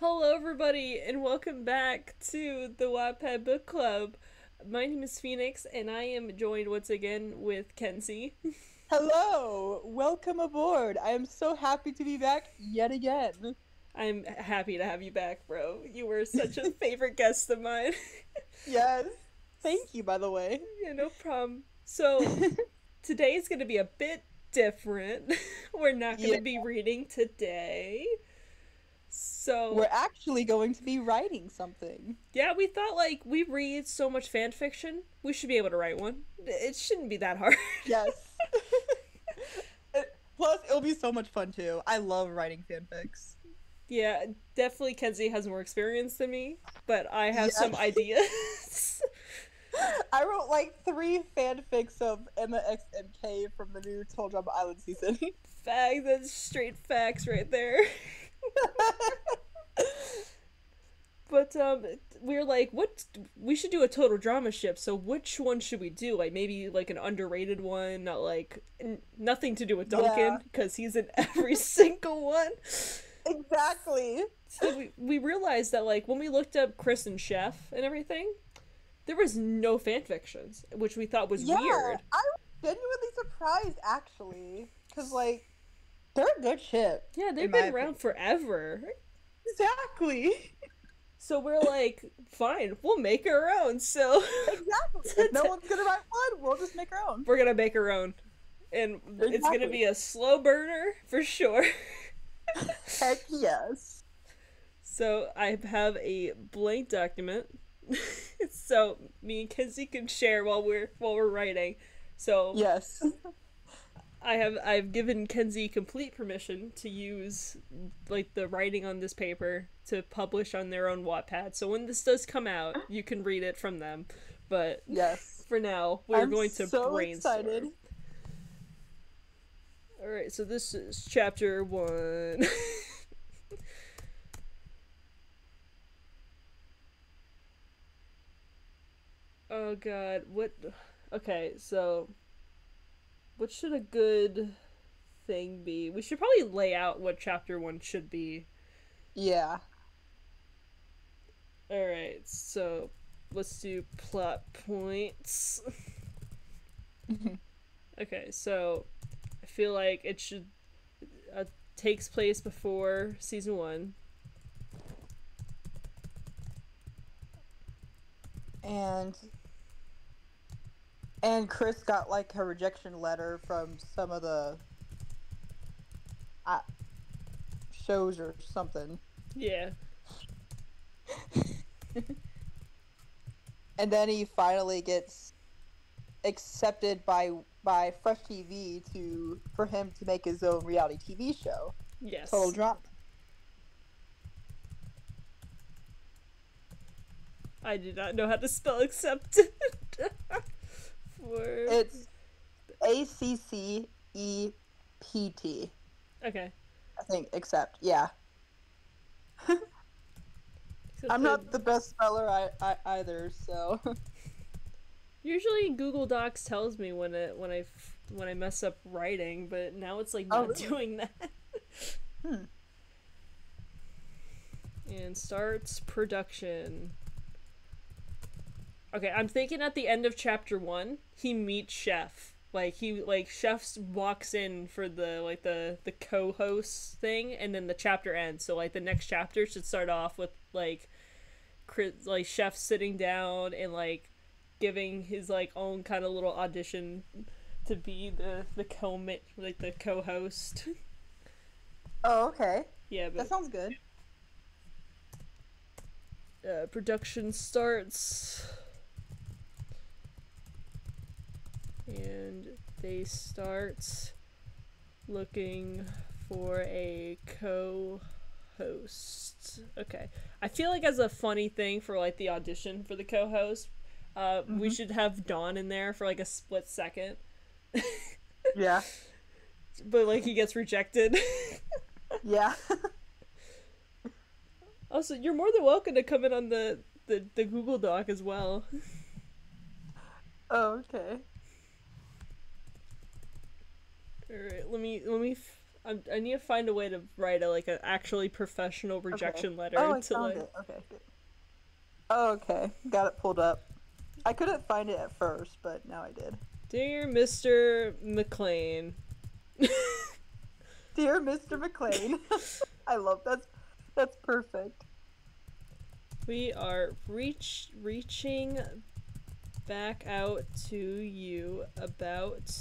Hello, everybody, and welcome back to the Wattpad Book Club. My name is Phoenix, and I am joined once again with Kenzie. Hello, welcome aboard. I am so happy to be back yet again. I'm happy to have you back, bro. You were such a favorite guest of mine. Yes. Thank you, by the way. yeah, no problem. So, today is going to be a bit different. We're not going to Yeah. be reading today. So, We're actually going to be writing something. yeah, we thought like we read so much fan fiction, we should be able to write one. It shouldn't be that hard. Yes. Plus, it'll be so much fun too. I love writing fanfics. Yeah, definitely Kenzie has more experience than me, but I have some ideas. I wrote like three fanfics of Emma X and K from the new Total Drama Island season. Fact, that's straight facts right there. But um we're like what we should do a total drama ship. So which one should we do? Like maybe like an underrated one, not like n- nothing to do with Duncan Yeah. because he's in every single one. exactly. So we we realized that like when we looked up Chris and Chef and everything, there was no fan fictions, which we thought was Yeah, weird. I was genuinely surprised actually, because like they're a good ship. Yeah, they've been around forever. Exactly. So we're like, fine, we'll make our own. So Exactly. No one's gonna write one, we'll just make our own. we're gonna make our own. And it's gonna be a slow burner for sure. Heck yes. So I have a blank document. so me and Kenzie can share while we're while we're writing. So Yes. I have I've given Kenzie complete permission to use like the writing on this paper to publish on their own Wattpad. So when this does come out, you can read it from them. But Yes. for now, we're I'm going to so brainstorm. excited. All right, so this is chapter 1. oh god, what Okay, so what should a good thing be? We should probably lay out what chapter 1 should be. Yeah. All right, so let's do plot points. okay, so I feel like it should uh, takes place before season one. And and Chris got like a rejection letter from some of the uh, shows or something. Yeah, And then he finally gets accepted by by Fresh TV to for him to make his own reality TV show. yes. Total drop. I do not know how to spell accepted. For It's A C C E P T. okay. I think accept. Yeah. I'm not the best speller I, I either, so Usually Google Docs tells me when it when I when I mess up writing, but now it's like Oh, not really? doing that. Hmm. And starts production. Okay, I'm thinking at the end of chapter one, he meets Chef. Like he like Chef's walks in for the like the the co-host thing, and then the chapter ends. So like the next chapter should start off with like Chris, like Chef sitting down and like giving his like own kind of little audition to be the the co like the co-host. Oh, okay. yeah, but That sounds good. uh, production starts and they start looking for a co-host okay i feel like as a funny thing for like the audition for the co-host uh, we should have Don in there for like a split second Yeah. but like he gets rejected Yeah. also you're more than welcome to come in on the the, the google doc as well oh, okay. All right, let me let me. f- I'm, I need to find a way to write a like an actually professional rejection letter Oh, I to found like. it. Okay. Oh, okay. Got it pulled up. I couldn't find it at first, but now I did. Dear Mr. McLean, Dear Mr. McLean, I love that's that's perfect. we are reach reaching back out to you about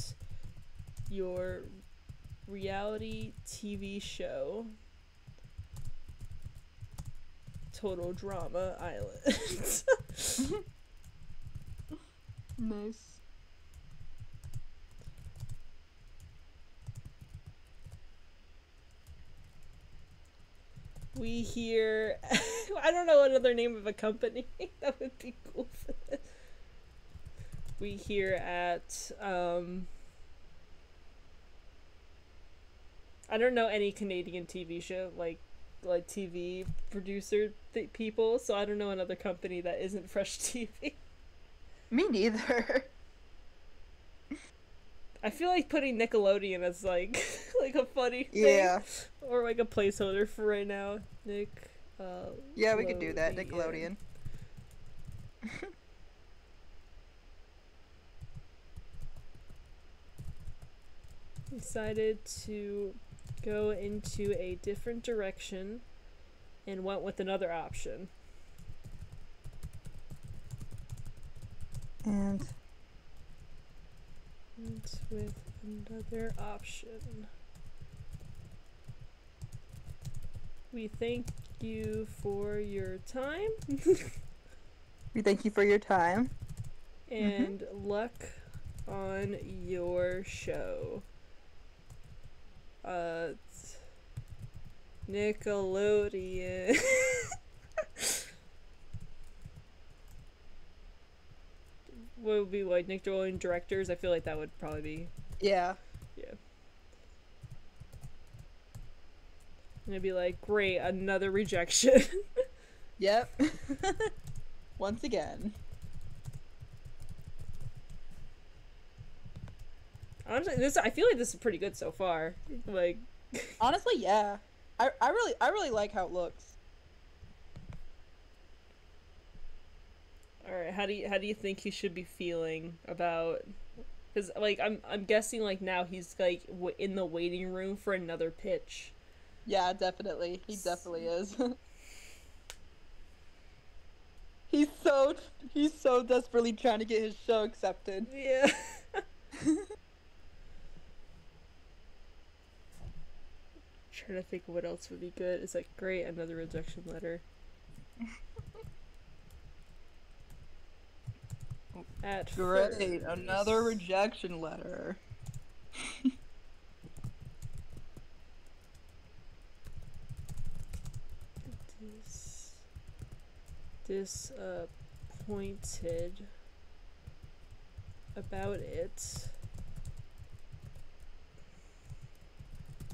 your reality TV show. Total Drama Island. Nice. we hear I don't know another name of a company that would be cool. We hear at um I don't know any Canadian TV show like like TV producer th- people, so I don't know another company that isn't Fresh TV. Me neither. I feel like putting Nickelodeon as like like a funny thing. Yeah. Or like a placeholder for right now. Nick uh Yeah, we could do that. Nickelodeon. Nickelodeon. decided to go into a different direction and went with another option. And Went with another option. We thank you for your time we thank you for your time. and luck on your show. Uh, Nickelodeon. what would be like Nickelodeon directors? I feel like that would probably be. Yeah. Yeah. And it'd be like, great, another rejection. Yep. Once again. Honestly, this I feel like this is pretty good so far. Like, Honestly, yeah. I, I really I really like how it looks. all right, how do you how do you think he should be feeling about? Because like I'm I'm guessing like now he's like w- in the waiting room for another pitch. Yeah, definitely. He definitely is. he's so he's so desperately trying to get his show accepted. Yeah. Trying to think what else would be good. It's like great, another rejection letter. At Great, another rejection letter. Dis, disappointed about it.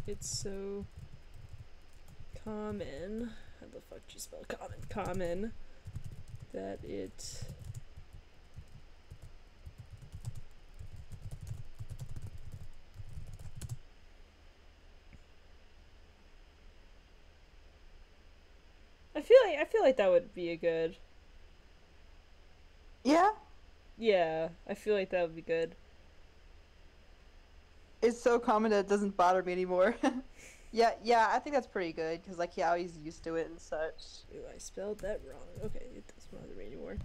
It's so common. How the fuck do you spell common? Common that it I feel like I feel like that would be a good. Yeah, Yeah, I feel like that would be good. it's so common that it doesn't bother me anymore. yeah, yeah, I think that's pretty good because like yeah, he's used to it and such. Ooh, I spelled that wrong. Okay, it doesn't bother me anymore.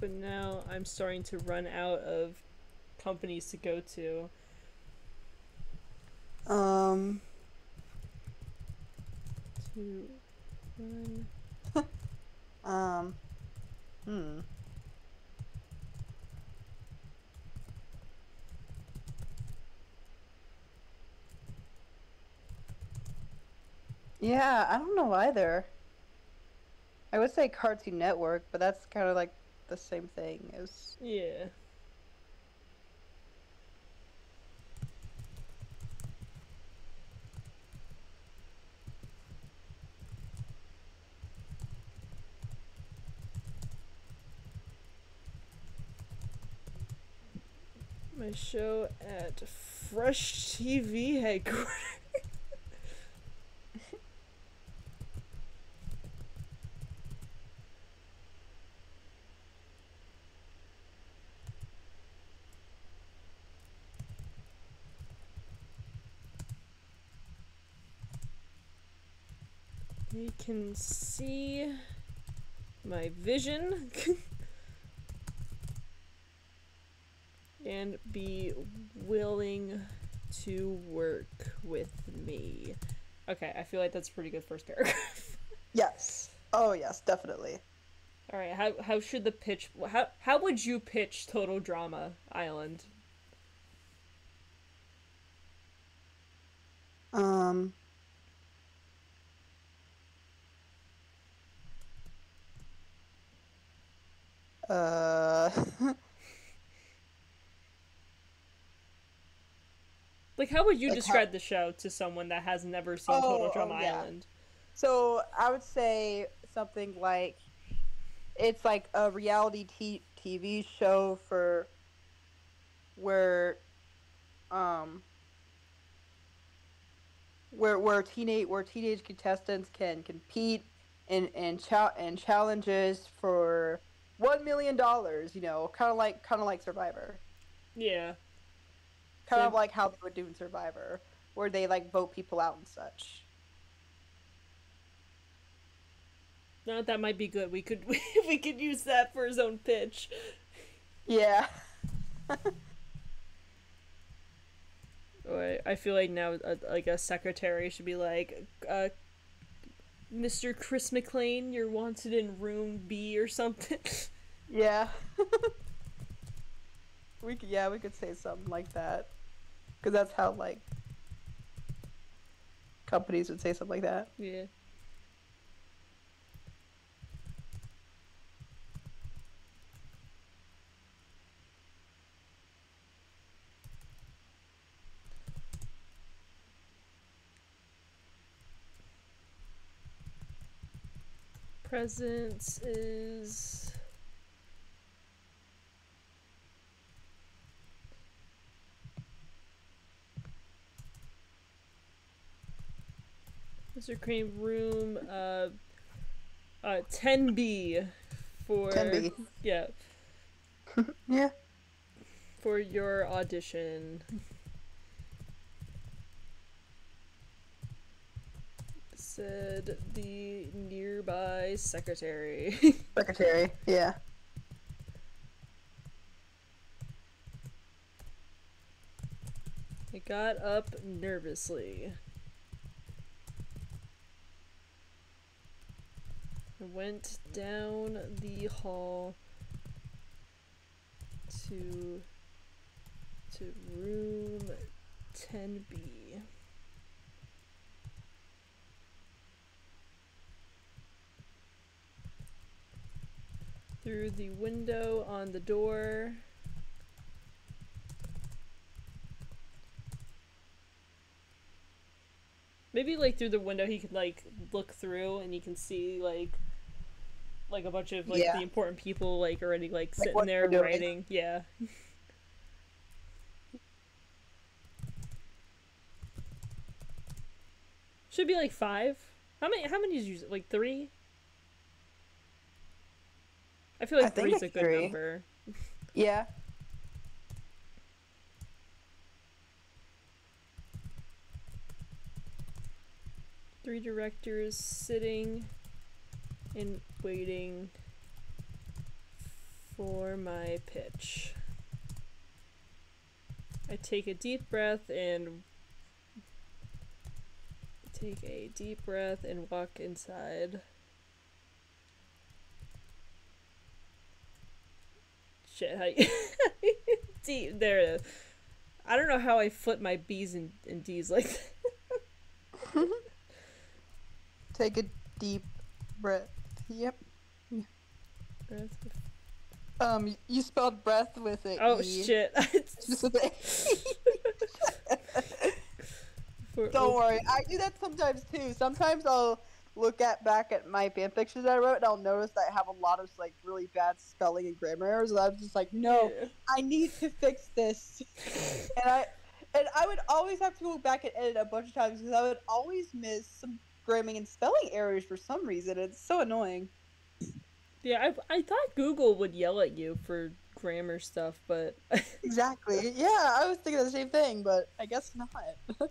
But now I'm starting to run out of companies to go to. Um, To run. um, hmm. Yeah, I don't know either. I would say Cartoon Network, but that's kind of like the same thing as Yeah. my show at Fresh TV headquarters. You can see my vision and be willing to work with me. Okay, I feel like that's a pretty good first paragraph. Yes. Oh yes, definitely. All right, how how should the pitch how how would you pitch Total Drama Island? Um. Uh. Like how would you Like how- describe the show to someone that has never seen Oh, Total oh, Drama yeah. Island? So I would say something like it's like a reality t- TV show for where um where where teenage where teenage contestants can compete in in cha- and challenges for 1 million dollars, you know, kind of like kind of like Survivor. Yeah. Kind of like how they would do in Survivor where they like vote people out and such. No, that might be good. We could we could use that for his own pitch. Yeah. I feel like now, uh, like a secretary should be like, uh, "Mr. Chris McLean, you're wanted in room B or something." Yeah. we could, yeah, we could say something like that. Because that's how, like, companies would say something like that. yeah. Presence is Mr. Cream room uh uh 10B for 10B. Yeah, Yeah. for your audition. Said the nearby secretary. Secretary. Yeah. I got up nervously. I went down the hall to to room 10B. Through the window on the door. Maybe like through the window he could like look through and you can see like like a bunch of like Yeah. the important people like already like sitting there writing. Yeah. Should be like five. How many how many is you like three? I feel like I three's a good three. number. Yeah. Three directors sitting and waiting for my pitch. I take a deep breath and take a deep breath and walk inside. Shit, how you deep there. it is. I don't know how I flip my B's and, and D's like that. Take a deep breath. Yep. Breath Um, you spelled breath with it. Oh E. shit! Just with it. For Don't worry. I do that sometimes too. Sometimes I'll look at back at my fan that I wrote, and I'll notice that I have a lot of like really bad spelling and grammar errors. And I was just like, no, Yeah. I need to fix this. and I and I would always have to go back and edit a bunch of times because I would always miss some grammar and spelling errors for some reason. It's so annoying. Yeah, I, I thought Google would yell at you for grammar stuff, but Exactly. Yeah, I was thinking the same thing, but I guess not.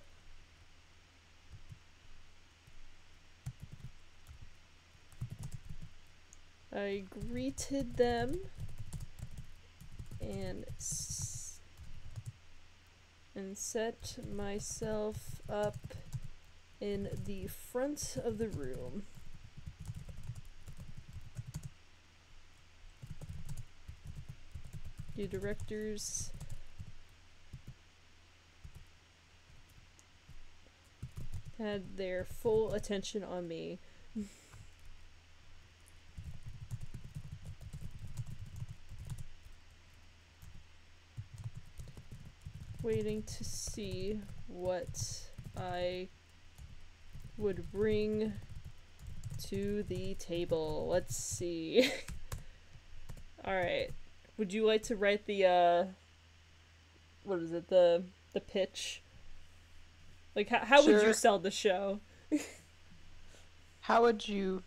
I greeted them and and set myself up in the front of the room. The directors had their full attention on me. waiting to see what I would bring to the table. Let's see. All right. Would you like to write the uh what is it? The the pitch? Like how how would you sell the show? How would you?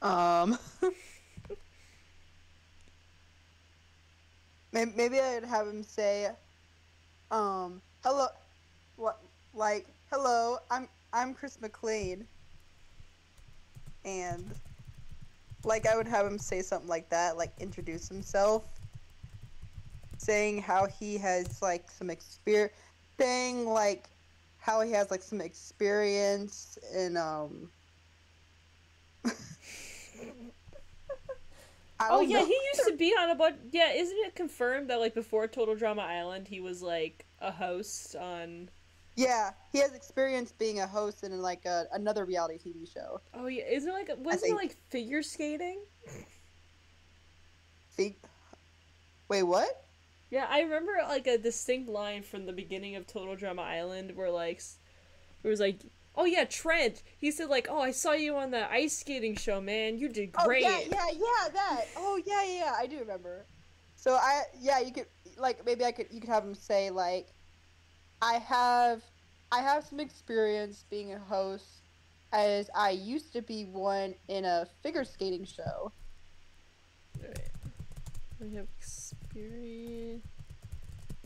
Um. may- Maybe I'd have him say, um, hello, what, like, hello, I'm I'm Chris McLean, and like I would have him say something like that, like introduce himself, saying how he has like some experience, saying like how he has like some experience in um. Oh yeah, know. he used to be on a bunch. Yeah, isn't it confirmed that like before Total Drama Island, he was like a host on? Yeah, he has experience being a host in like a, another reality TV show. Oh yeah, isn't it like wasn't it like figure skating? See? Wait, what? Yeah, I remember like a distinct line from the beginning of Total Drama Island where like it was like, "Oh yeah, Trent." He said like, "Oh, I saw you on the ice skating show, man. You did great." Oh yeah, yeah, yeah, that. Oh yeah, yeah, yeah, I do remember. So I yeah, you could like maybe I could you could have him say like I have I have some experience being a host as I used to be one in a figure skating show. Alright. I have experience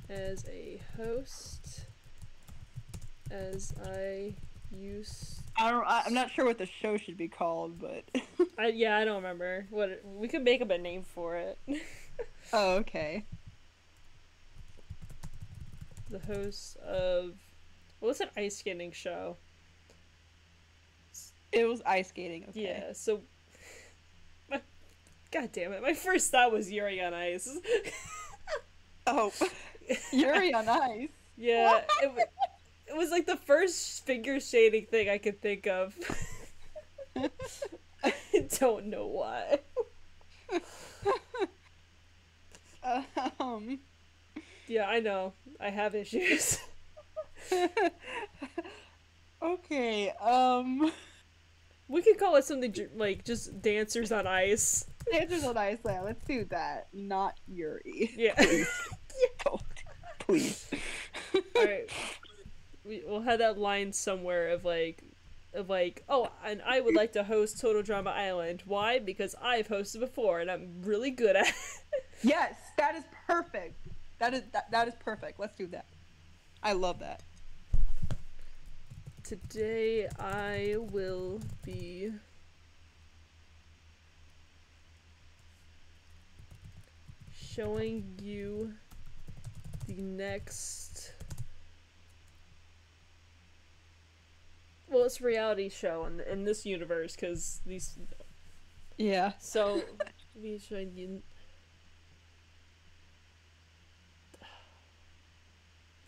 as a host as I used I don't I, I'm not sure what the show should be called, but I yeah, I don't remember. What it- we could make up a name for it. Oh, okay. the host of what was an ice skating show. It was ice skating, okay. Yeah, so my, God damn it. My first thought was Yuri on Ice. Oh. Yuri on ice. yeah, it, wa- it was like the first figure shading thing I could think of. I don't know why. Um Yeah, I know. I have issues. Okay, um We could call it something like just dancers on ice. Dancers on Ice Land, let's do that. Not Yuri. Yeah. Don't. Please. Alright. We, we'll have that line somewhere of like, of like, oh, and I would like to host Total Drama Island. Why? Because I've hosted before and I'm really good at it. Yes, that is perfect. That is that, that is perfect. Let's do that. I love that. Today I will be showing you the next well it's a reality show in, in this universe because these Yeah. so we showing you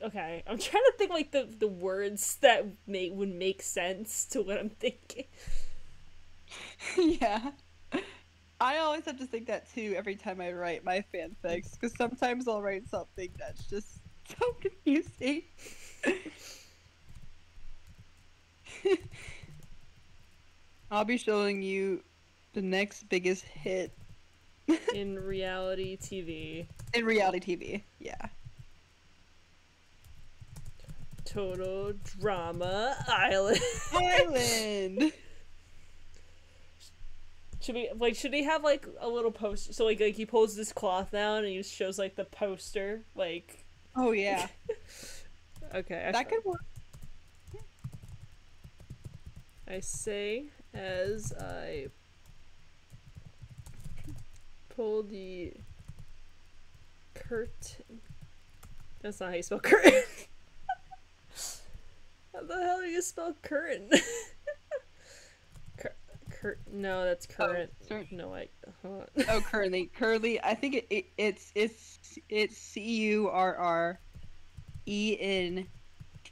okay i'm trying to think like the the words that may would make sense to what i'm thinking yeah. I always have to think that too every time I write my fanfics because sometimes I'll write something that's just so confusing. I'll be showing you the next biggest hit in reality TV. in reality TV. Yeah. Total Drama Island. Island. should we like? Should he have like a little poster? So like, like he pulls this cloth down and he shows like the poster. Like, oh yeah, okay, I, that could work. I say as I pull the curtain. That's not how you spell curtain. how the hell do you spell curtain? Cur- cur- no, that's oh, current. cer- no, I. On. Oh, currently, currently. I think it, it it's it's it's C U R R E N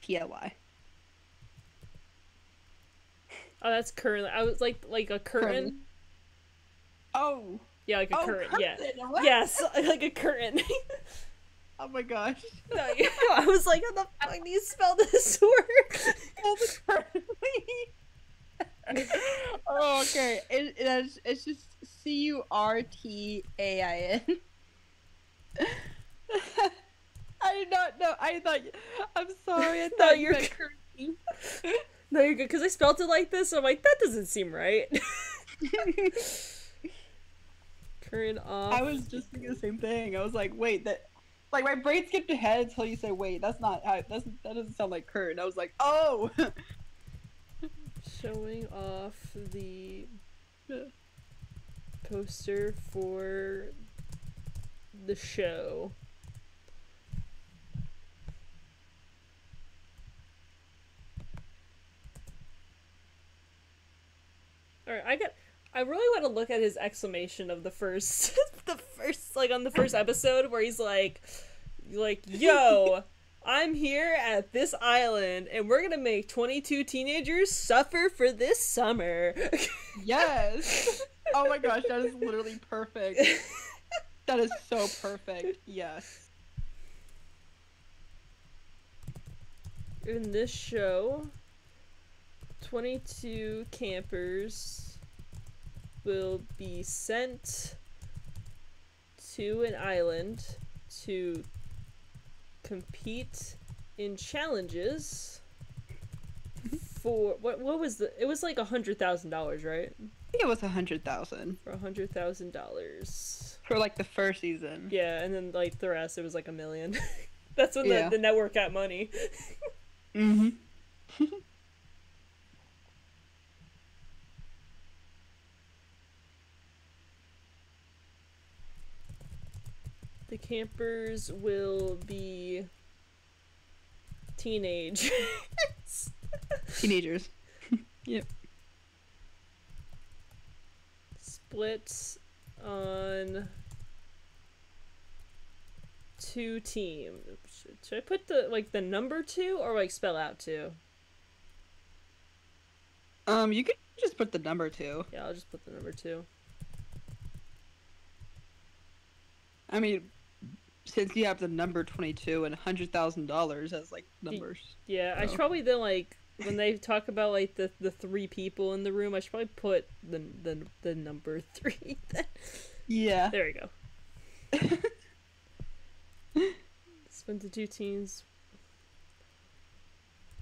T L Y. Oh, that's current. I was like like a curtain. Curtain. Oh. Yeah, like a Oh, curtain. Yeah. what? Yes, like a curtain. Oh my gosh. no, you- I was like, how the fuck do you spell this word? Oh, the currently. oh, okay. It, it's, it's just C U R T A I N. I did not know. I thought. I'm sorry. I thought you you're meant currently. No, you're good because I spelled it like this. So I'm like, that doesn't seem right. Current off. I was just thinking the same thing. I was like, wait, that. Like my brain skipped ahead until you say, "Wait, that's not how. That's that doesn't sound like current." I was like, "Oh, showing off the poster for the show. All right, I got. I really want to look at his exclamation of the first, the first like on the first episode where he's like, like, "Yo, I'm here at this island, and we're gonna make 22 teenagers suffer for this summer." yes." Oh my gosh, that is literally perfect. That is so perfect. Yes. In this show, 22 campers will be sent to an island to compete in challenges for what what was the it was like a hundred thousand dollars right I think it was a hundred thousand for a hundred thousand dollars for like the first season. yeah and then like the rest it was like a million that's when Yeah. the, the network got money Mm-hmm. The campers will be teenage. Teenagers. yep. Split on two teams. Should, should I put the like the number two or like spell out two? Um, you could just put the number two. Yeah, I'll just put the number two. I mean, since you have the number twenty-two and hundred thousand dollars as like numbers. Yeah, I should Oh. probably then like when they talk about like the the three people in the room, I should probably put the the the number three. Then. Yeah. There we go. Spend the two teams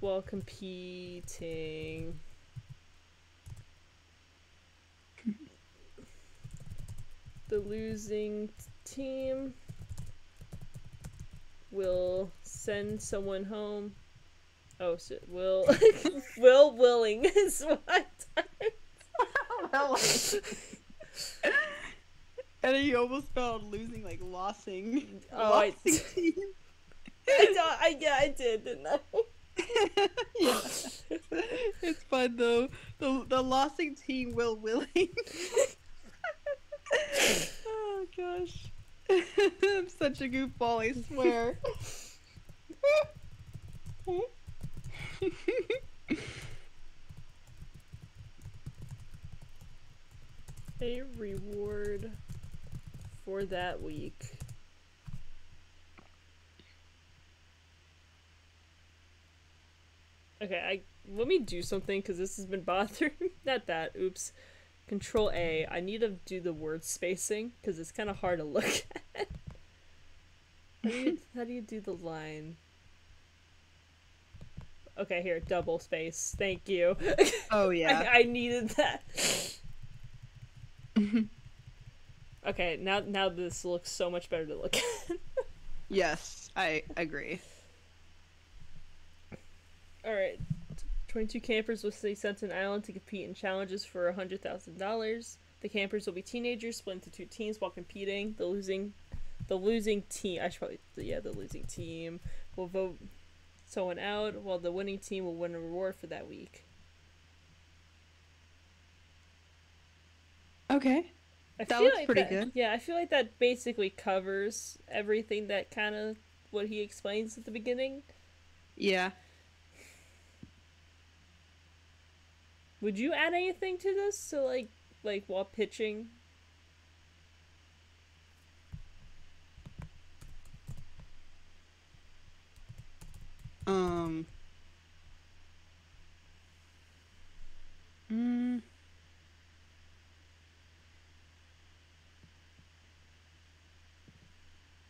while competing. the losing team will send someone home. Oh, so will will willing is what. and then you almost spelled losing like lossing. Oh, I- Lossing team. I, I yeah I did didn't I? yeah. It's fun though. The the lossing team will willing. oh gosh. I'm such a goofball, I swear. A reward for that week. Okay, I let me do something because this has been bothering. Not that. Oops. Control A. I need to do the word spacing because it's kind of hard to look at. How do, you, how do you do the line? Okay, here, double space. Thank you. Oh yeah. I, I needed that. okay, now now this looks so much better to look at. yes, I agree. All right. 22 campers will stay sent to an island to compete in challenges for $100,000. The campers will be teenagers split into two teams while competing. The losing the losing team, I should probably yeah, the losing team will vote someone out while the winning team will win a reward for that week. Okay. I That feel looks like pretty that- good. Yeah, I feel like that basically covers everything that kind of what he explains at the beginning. Yeah. Would you add anything to this? So like like while pitching? Um. Mm,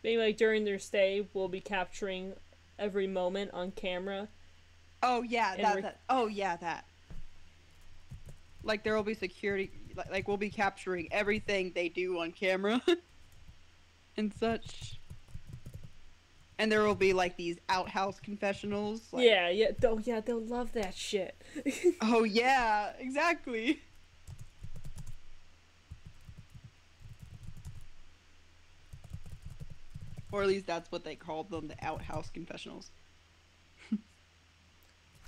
Maybe like during their stay, we'll be capturing every moment on camera. oh yeah, that, that. Oh yeah, that. Like there will be security. Like, like we'll be capturing everything they do on camera, and such. And there will be like these outhouse confessionals. Like, yeah, yeah. Oh yeah, they'll love that shit. Oh yeah, exactly. Or at least that's what they called them, the outhouse confessionals.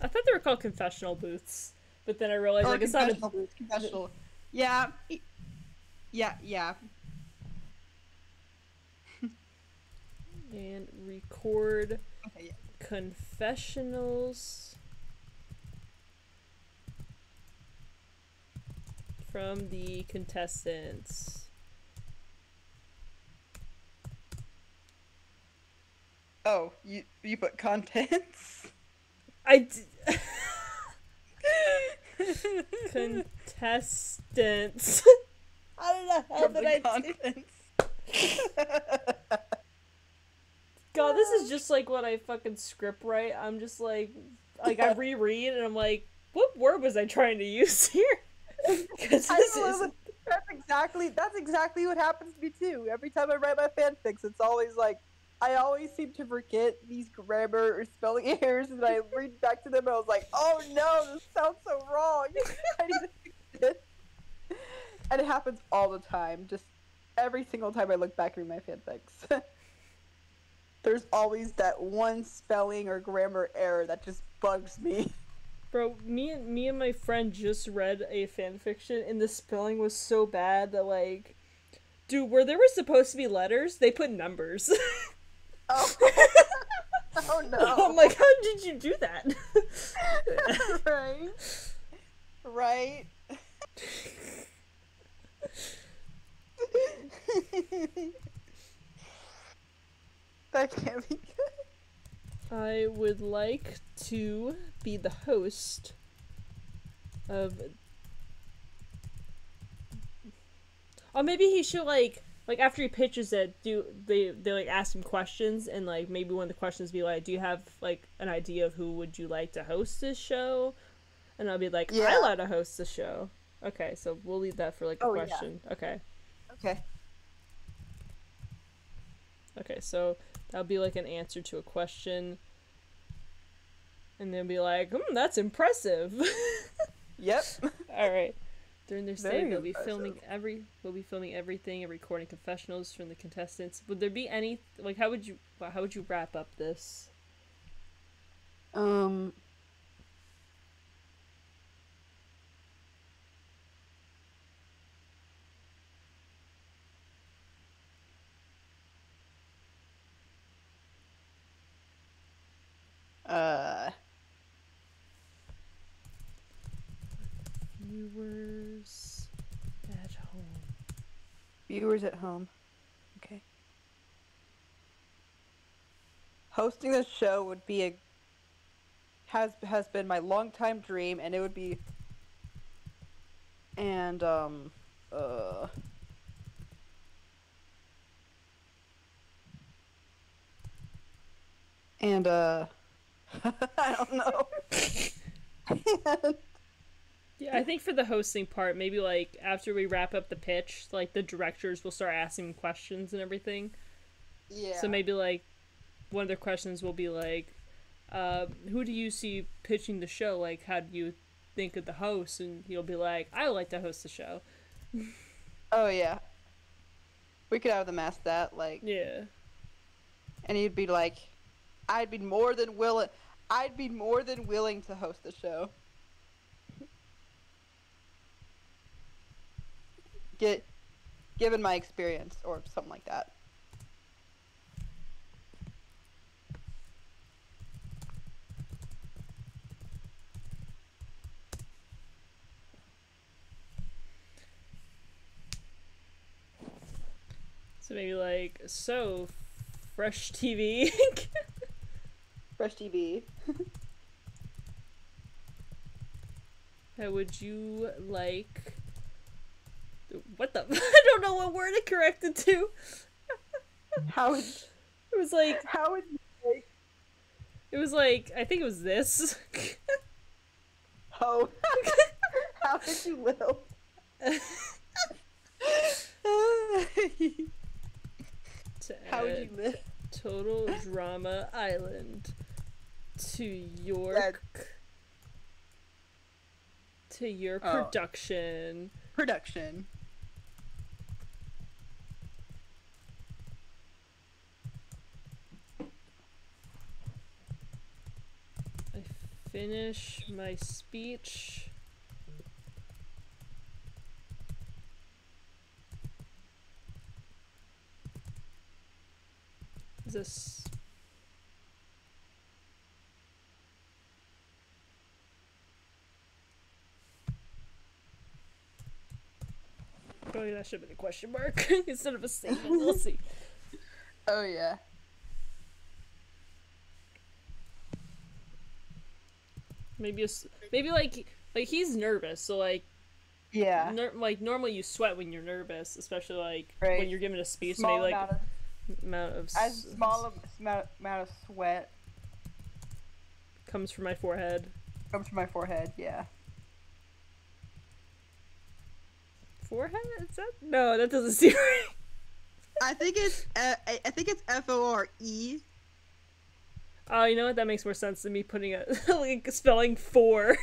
I thought they were called confessional booths, but then I realized or like it's not a confessional. Yeah. Yeah, yeah. and record Okay, yeah. confessionals from the contestants. Oh, you you put contents. I d- contestants. I don't know how did the I do- God, this is just like when I fucking script write. I'm just like, like I reread and I'm like, what word was I trying to use here? Because this is but that's exactly that's exactly what happens to me too. Every time I write my fanfics, it's always like I always seem to forget these grammar or spelling errors, and I read back to them, and I was like, "Oh no, this sounds so wrong. I need to fix this." And it happens all the time. Just every single time I look back through my fanfics, there's always that one spelling or grammar error that just bugs me. Bro, me and me and my friend just read a fanfiction, and the spelling was so bad that like dude, where there were supposed to be letters, they put numbers. Oh, oh no! I'm like, how did you do that? right, right. that can't be good. I would like to be the host of Oh maybe he should like like after he pitches it, do they they like ask him questions and like maybe one of the questions be like, Do you have like an idea of who would you like to host this show? And I'll be like, I Yeah. like to host the show. Okay, so we'll leave that for like a Oh, yeah. question. Okay. Okay. Okay, so that'll be like an answer to a question. And they'll be like, hmm, that's impressive. Yep. All right. During their stay, Very they'll be impressive. filming every. We'll be filming everything and recording confessionals from the contestants. Would there be any like? How would you? How would you wrap up this? Um. Uh. Viewers at home. Viewers at home. Okay. Hosting the show would be a has has been my longtime dream, and it would be. And um, uh. And uh, I don't know. Yeah, I think for the hosting part, maybe like after we wrap up the pitch, like the directors will start asking questions and everything. yeah. So maybe like one of their questions will be like, uh, "Who do you see pitching the show? Like, how do you think of the host?" And you'll be like, "I like to host the show." oh yeah. We could have them ask that, like, Yeah. and he'd be like, "I'd be more than willing. I'd be more than willing to host the show." Get, given my experience, or something like that. So maybe like, so fresh TV. Fresh TV. How would you like? What the? I don't know what word it corrected to. How would It was like how would you like it was like I think it was this. oh how did you to how would you live? Total Drama Island to York to your Oh. production. Production. I finish my speech. This Probably that should have been a question mark instead of a statement. We'll see. Oh yeah. Maybe a s maybe like like he's nervous, so like Yeah. ner- like normally you sweat when you're nervous, especially like Right. when you're giving a speech. Small maybe like amount of, amount of as small of, amount amount of sweat comes from my forehead. comes from my forehead. Yeah. Forehead? Is that no? That doesn't seem right. I think it's uh, I I think it's F O R E. Oh, you know what? That makes more sense than me putting a like spelling four.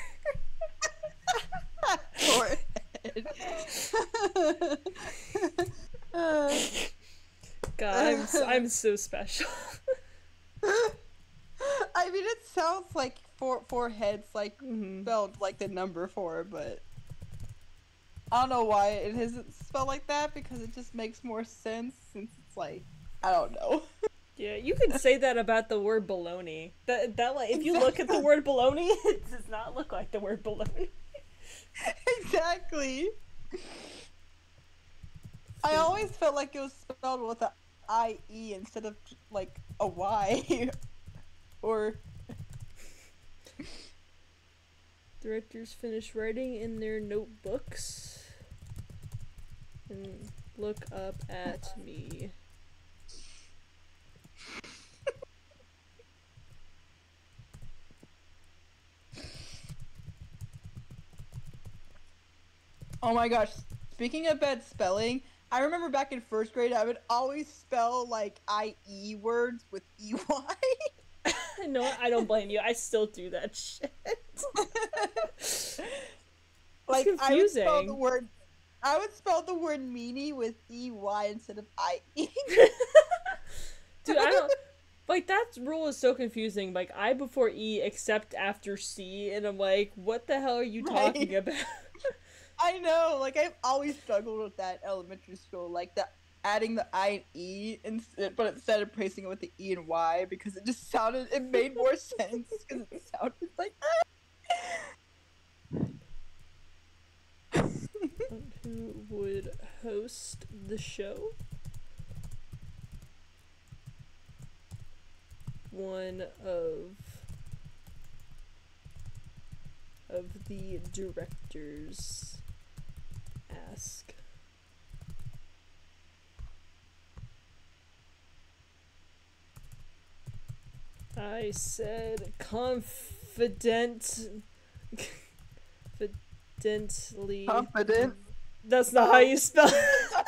Forehead. God, I'm s- I'm so special. I mean, it sounds like four foreheads, like Mhm. spelled like the number four, but I don't know why it isn't spelled like that because it just makes more sense since it's like I don't know. Yeah, you could say that about the word baloney. That that like if you look at the word baloney, it does not look like the word baloney. exactly. I always felt like it was spelled with a I E instead of like a Y, or Directors finish writing in their notebooks and look up at me. Oh my gosh. Speaking of bad spelling, I remember back in first grade, I would always spell like I E words with E Y. no, I don't blame you. I still do that shit. like I would spell the word. I would spell the word meanie with E Y instead of I E. Dude, I don't like that rule is so confusing. Like I before E except after C and I'm like, what the hell are you Right. talking about? I know, like I've always struggled with that elementary school, like the adding the I and E, instead, but instead of placing it with the E and Y because it just sounded, it made more sense because it sounded like Who would host the show? One of of the directors ask? I said confident. confidently. Confident. That's not how you spell it.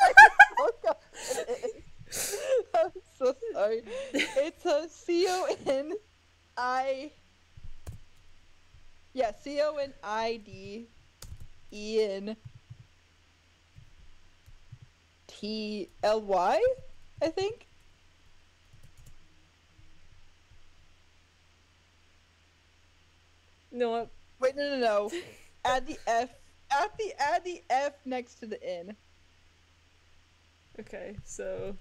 I'm so sorry. It's a C O N I. Yeah, C O N I D E N T L Y, I think. No, what? Wait, no, no, no. add the F. Add the add the F next to the N. Okay, so.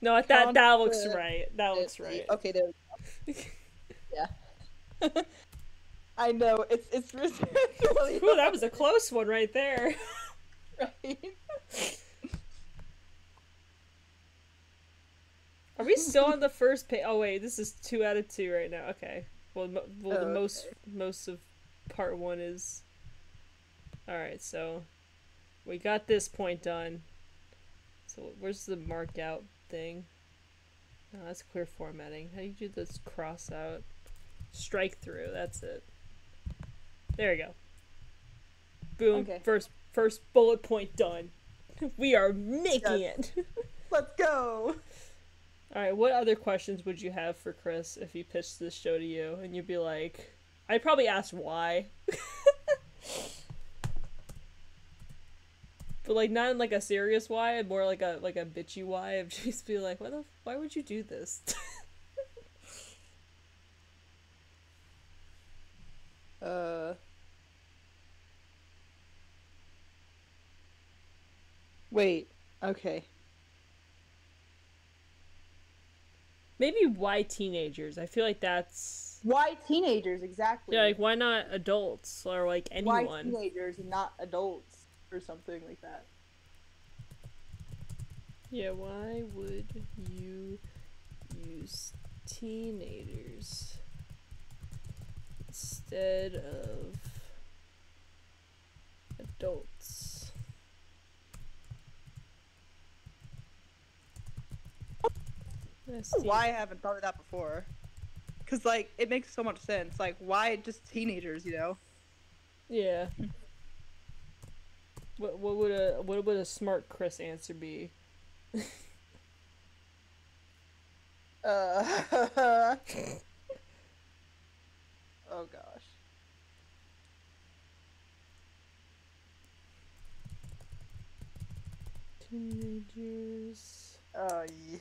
No, that that looks right. That looks right. Okay, there we go. Yeah. I know it's it's really Ooh, that was a close one right there. right. Are we still on the first page? Oh wait, this is two out of two right now. Okay. Well, mo- well, the Oh, most most of part one is. All right, so we got this point done. So where's the mark out thing? No, that's clear formatting. How do you do this cross out? Strike through. That's it. There we go. Boom. Okay. First first bullet point done. We are making Yes. it. Let's go. All right, what other questions would you have for Chris if he pitched this show to you and you'd be like, I'd probably ask why. but like not in like a serious why, more like a like a bitchy why of just be like, why the why would you do this? Uh. Wait. Okay. Maybe why teenagers? I feel like that's Why teenagers exactly? yeah, like why not adults or like anyone? Why teenagers and not adults or something like that? Yeah, why would you use teenagers instead of adults? Yes, teen- Why I haven't thought of that before? Because like it makes so much sense. Like why just teenagers? You know? Yeah. What what would a what would a smart Chris answer be? Uh. oh gosh. Teenagers. Oh yeah.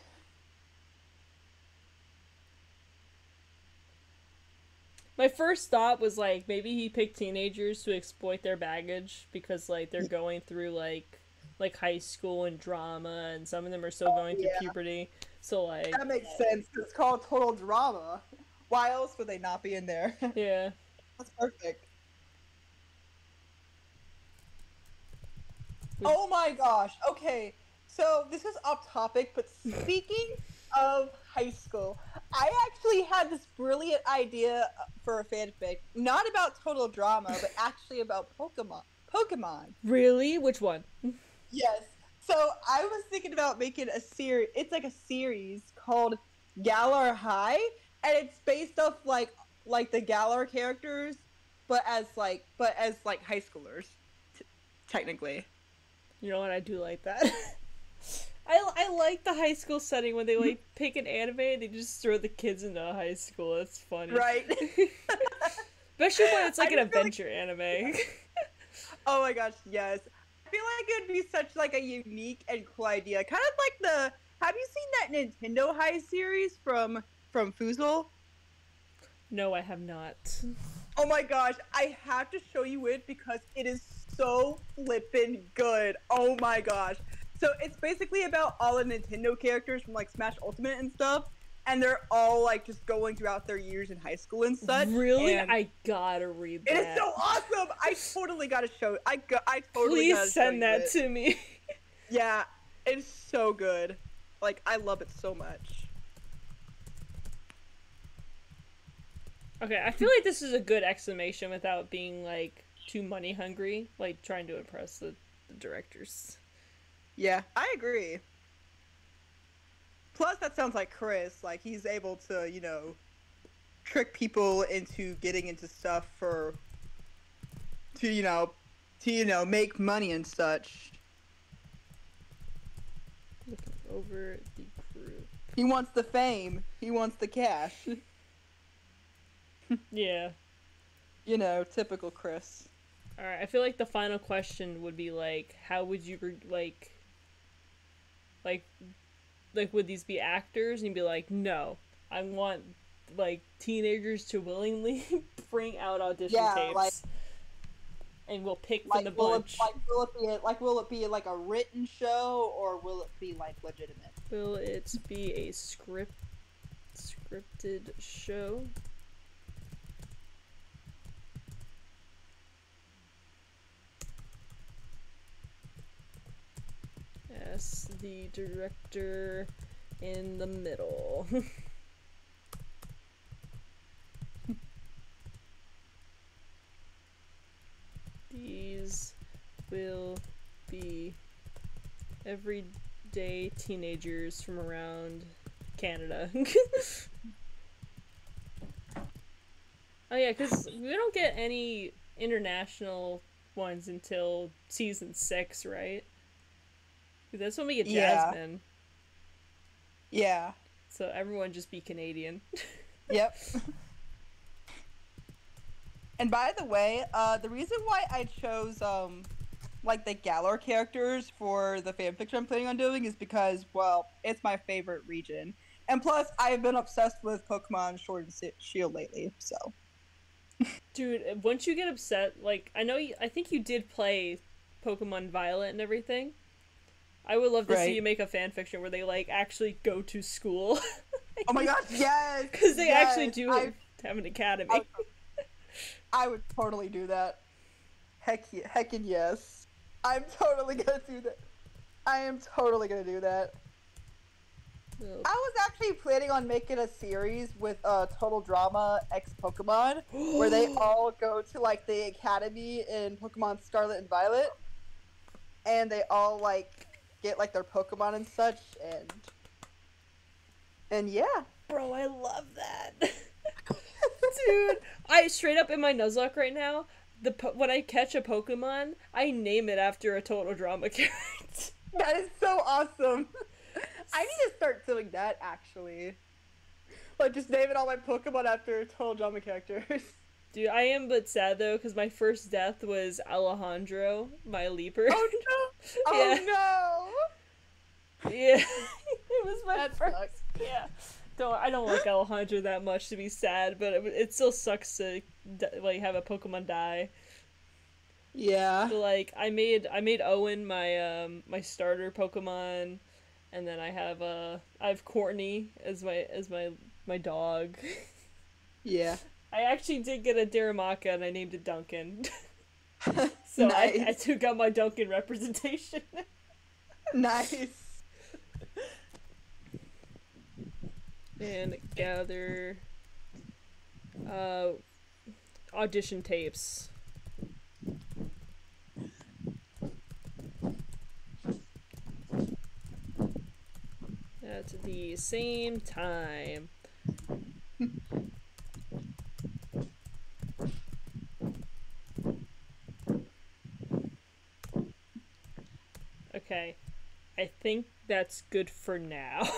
My first thought was like maybe he picked teenagers to exploit their baggage because like they're going through like like high school and drama and some of them are still going through yeah. puberty. So like That makes sense. It's called total drama. Why else would they not be in there? yeah. That's perfect. Oh my gosh. Okay. So this is off topic, but speaking of high school, I actually had this brilliant idea for a fanfic, not about total drama, but actually about Pokemon. Pokemon. Really? Which one? Yes. So I was thinking about making a series. It's like a series called Galar High, and it's based off like like the Galar characters, but as like but as like high schoolers, t- technically. You know what? I do like that. I, I like the high school setting when they like pick an anime and they just throw the kids into a high school. That's funny. Right. Especially when it's like I an feel like- adventure anime. oh my gosh, yes. I feel like it'd be such like a unique and cool idea. Kind of like the. Have you seen that Nintendo High series from from Foozle? no, I have not. Oh my gosh, I have to show you it because it is so flippin' good. Oh my gosh. So it's basically about all the Nintendo characters from like Smash Ultimate and stuff, and they're all like just going throughout their years in high school and such. Really? and I gotta read It that. is so awesome. I totally gotta show. I go, I totally Please send that it. to me. Yeah, it's so good. Like I love it so much. Okay, I feel like this is a good exclamation without being like too money hungry, like trying to impress the, the directors. Yeah, I agree. Plus, that sounds like Chris. Like he's able to, you know, trick people into getting into stuff for to, you know, to you know make money and such. Looking over the group. He wants the fame. He wants the cash. Yeah. you know, typical Chris. All right. I feel like the final question would be like, how would you re- like, like, like would these be actors? And you'd be like, no, I want like teenagers to willingly bring out audition Yeah, tapes, like- and we'll pick Like, from the will bunch. it, like, will it be a, like, will it be like a written show or will it be like legitimate? Will it be a script scripted show? Yes, the director in the middle. These will be everyday teenagers from around Canada. oh yeah, because we don't get any international ones until season six, right? That's when we get Jasmine. Yeah. So everyone just be Canadian. Yep. and by the way, uh, the reason why I chose um, like the Galar characters for the fanfiction I'm planning on doing is because, well, it's my favorite region, and plus I've been obsessed with Pokemon Sword and Shield lately. So Dude, once you get upset, like I know, you, I think you did play Pokemon Violet and everything. I would love to see you make a fan fiction where they like actually go to school. oh my gosh, yes, Because they actually do I, have an academy. I, I would totally do that. Heck, yeah, heckin' yes. I'm totally gonna do that. I am totally gonna do that. I was actually planning on making a series with uh, Total Drama X Pokemon, where they all go to like the academy in Pokemon Scarlet and Violet, and they all like get like their Pokemon and such, and and yeah, Bro, I love that. Dude, I straight up in my Nuzlocke right now. The po- when I catch a Pokemon, I name it after a total drama character. that is so awesome. I need to start doing that actually. Like just name it all my Pokemon after Total Drama characters. Dude, I am but sad though because my first death was Alejandro, my leaper. Oh no! Yeah. Oh yeah, it was my! That first. sucks. Yeah, don't I don't like Alejandro that much to be sad, but it, it still sucks to like have a Pokemon die. Yeah. So like I made I made Owen my um my starter Pokemon, and then I have uh I have Courtney as my as my my dog. Yeah. I actually did get a Darumaka and I named it Duncan. So I, I took out my Duncan representation. nice. and gather uh audition tapes. At the same time. Okay. I think that's good for now.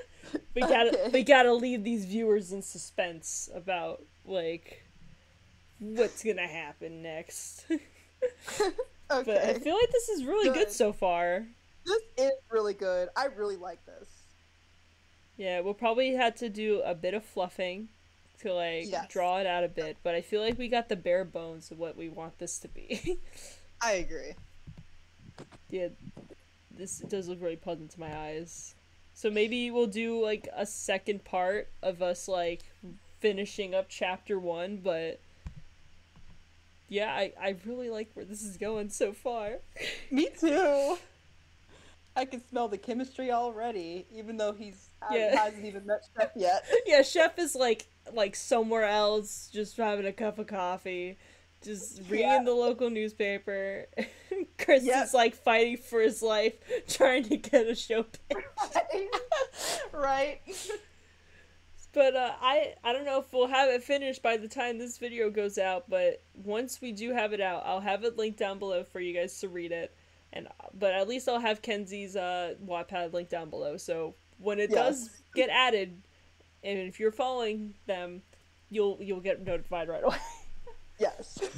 we gotta Okay. we gotta leave these viewers in suspense about like what's gonna happen next. but I feel like this is really good Good. so far. This is really good. I really like this. Yeah, we'll probably have to do a bit of fluffing to like Yes. draw it out a bit, but I feel like we got the bare bones of what we want this to be. I agree. yeah, this does look really pleasant to my eyes. So maybe we'll do like a second part of us like finishing up chapter one, but yeah, I, I really like where this is going so far. Me too. I can smell the chemistry already, even though he's uh, Yeah. hasn't even met Chef yet. yeah, Chef is like like somewhere else, just having a cup of coffee, just reading Yeah. the local newspaper. Chris Yep. is like fighting for his life, trying to get a show pitch. right? But uh, I I don't know if we'll have it finished by the time this video goes out. But once we do have it out, I'll have it linked down below for you guys to read it. And but at least I'll have Kenzie's uh, Wattpad linked down below. So when it Yes. does get added, and if you're following them, you'll you'll get notified right away. Yes.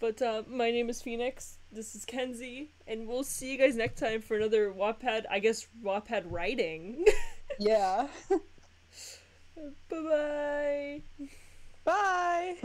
But uh, my name is Phoenix. This is Kenzie, and we'll see you guys next time for another Wattpad. I guess Wattpad writing. Yeah. bye bye. Bye.